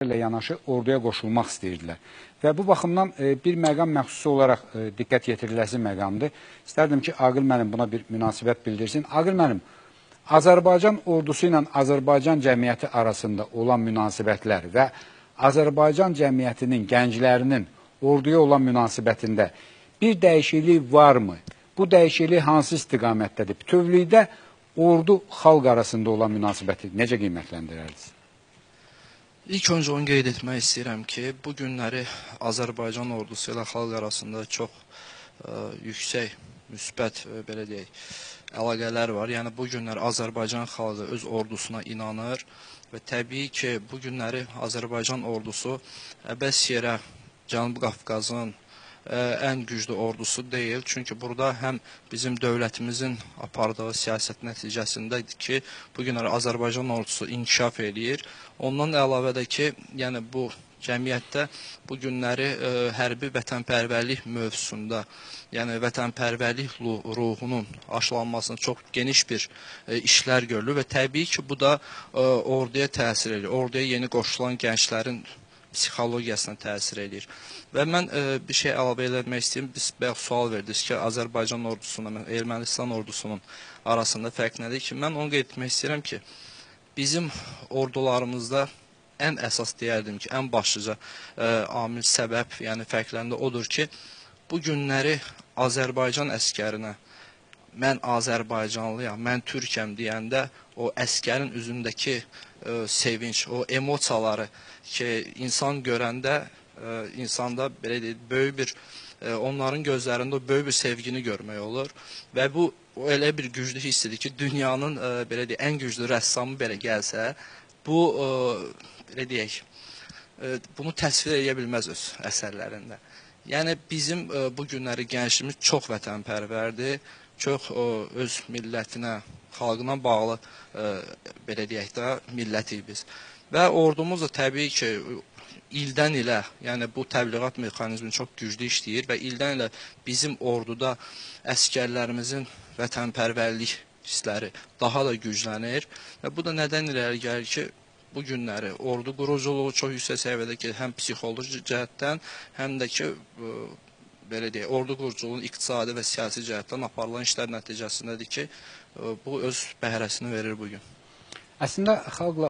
ilə yanaşı orduya qoşulmaq istəyirdilər. Və bu baxımdan e, bir məqam məxsusi olaraq e, diqqət yetiriləsi məqamdır. İstərdim ki, Aqil müəllim buna bir münasibət bildirsin. Aqil müəllim, Azərbaycan ordusu ilə Azərbaycan cəmiyyəti arasında olan münasibətlər və Azərbaycan cəmiyyətinin, gənclərinin orduya olan münasibətində bir dəyişiklik varmı? Bu dəyişiklik hansı istiqamətdədir? Bütövlükdə ordu xalq arasında olan münasibəti necə qiymətləndirərdiniz? İlk öncə onu qeyd etmək istəyirəm ki, bu günləri Azərbaycan ordusu ilə xalq arasında çox ə, yüksək, müsbət, ə, belə deyək, əlaqələr var. Yəni bu günlər Azərbaycan xalqı öz ordusuna inanır və təbii ki, bu günləri Azərbaycan ordusu əbəs yerə Cənubi Qafqazın ən güclü ordusu deyil. Çünki burada həm bizim dövlətimizin apardığı siyasət nəticəsindədir ki, bu günləri Azərbaycan ordusu inkişaf eləyir. Ondan əlavə də ki, yəni bu cəmiyyətdə bu günləri ə, hərbi vətənpərvərlik mövzusunda, yəni vətənpərvərlik ruhunun aşılanmasına çox geniş bir ə, işlər görülür və təbii ki, bu da ə, orduya təsir edir. Orduya yeni qoşulan gənclərin psixologiyasına təsir edir. Və mən e, bir şey əlavə etmək istəyirəm. Biz bayaq sual verdiniz ki, Azərbaycan ordusunun, Ermənistan ordusunun arasında fərq nədir ki, mən onu qeyd etmək istəyirəm ki, bizim ordularımızda ən əsas deyərdim ki, ən başlıca ə, amil səbəb, yəni fərqlərində odur ki, bu günləri Azərbaycan əskərinə mən Azərbaycanlıyam, mən türkəm deyəndə o əskərin üzündəki ə, sevinç, o emosiyaları ki, insan görəndə ə, insanda belə deyək, böyük bir ə, onların gözlərində böyük bir sevgini görmək olur və bu o elə bir güclü hissidir ki, dünyanın ə, belə deyək, ən güclü rəssamı belə gəlsə, bu ə, belə deyək, ə, bunu təsvir edə bilməz öz əsərlərində. Yəni bizim ə, bu günləri gəncimiz çox vətənpərvərdir, çox ə, öz millətinə, xalqına bağlı ə, belə deyək də millətik biz. Və ordumuz da təbii ki, ildən ilə, yəni bu təbliğat mexanizmi çox güclü işləyir və ildən ilə bizim orduda əskərlərimizin vətənpərvərlik hissləri daha da güclənir və bu da nədən irəli gəlir ki, bu günləri ordu quruculuğu çox yüksək səviyyədə ki, həm psixoloji cəhətdən, həm də ki, belə deyək, ordu quruculuğunun iqtisadi və siyasi cəhətdən aparılan işlər nəticəsindədir ki, ə, bu öz bəhrəsini verir bu gün. Əslində xalqla